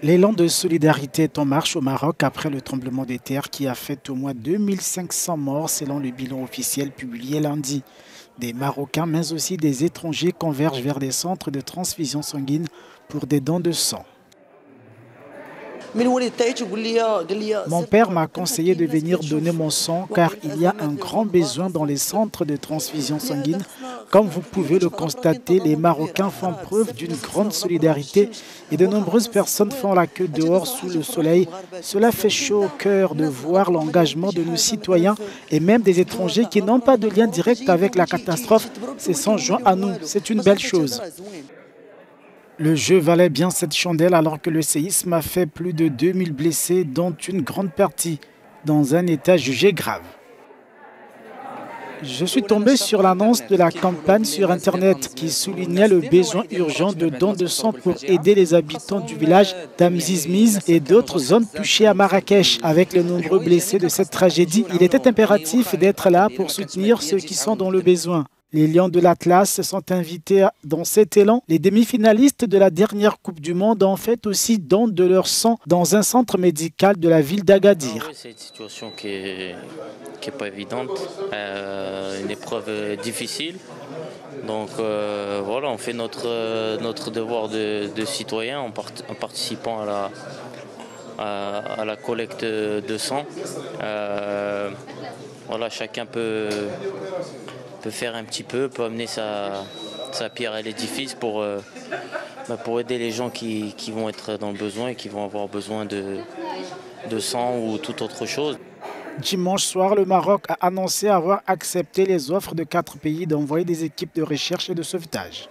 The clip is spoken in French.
L'élan de solidarité est en marche au Maroc après le tremblement de terre qui a fait au moins 2500 morts selon le bilan officiel publié lundi. Des Marocains mais aussi des étrangers convergent vers des centres de transfusion sanguine pour des dons de sang. Mon père m'a conseillé de venir donner mon sang car il y a un grand besoin dans les centres de transfusion sanguine. Comme vous pouvez le constater, les Marocains font preuve d'une grande solidarité et de nombreuses personnes font la queue dehors sous le soleil. Cela fait chaud au cœur de voir l'engagement de nos citoyens et même des étrangers qui n'ont pas de lien direct avec la catastrophe. se sont joints à nous. C'est une belle chose. Le jeu valait bien cette chandelle alors que le séisme a fait plus de 2000 blessés, dont une grande partie dans un état jugé grave. Je suis tombé sur l'annonce de la campagne sur Internet qui soulignait le besoin urgent de dons de sang pour aider les habitants du village d'Amzizmiz et d'autres zones touchées à Marrakech. Avec les nombreux blessés de cette tragédie, il était impératif d'être là pour soutenir ceux qui sont dans le besoin. Les Lions de l'Atlas sont invités dans cet élan. Les demi-finalistes de la dernière Coupe du Monde ont fait aussi don de leur sang dans un centre médical de la ville d'Agadir. Ah c'est une situation qui n'est est pas évidente, euh, une épreuve difficile. Donc euh, voilà, on fait notre, notre devoir de, citoyen en, participant à la, collecte de sang. Euh, voilà, chacun peut peut faire un petit peu, peut amener sa, pierre à l'édifice pour, euh, bah, pour aider les gens qui, vont être dans le besoin et qui vont avoir besoin de, de sang ou toute autre chose. Dimanche soir, le Maroc a annoncé avoir accepté les offres de quatre pays d'envoyer des équipes de recherche et de sauvetage.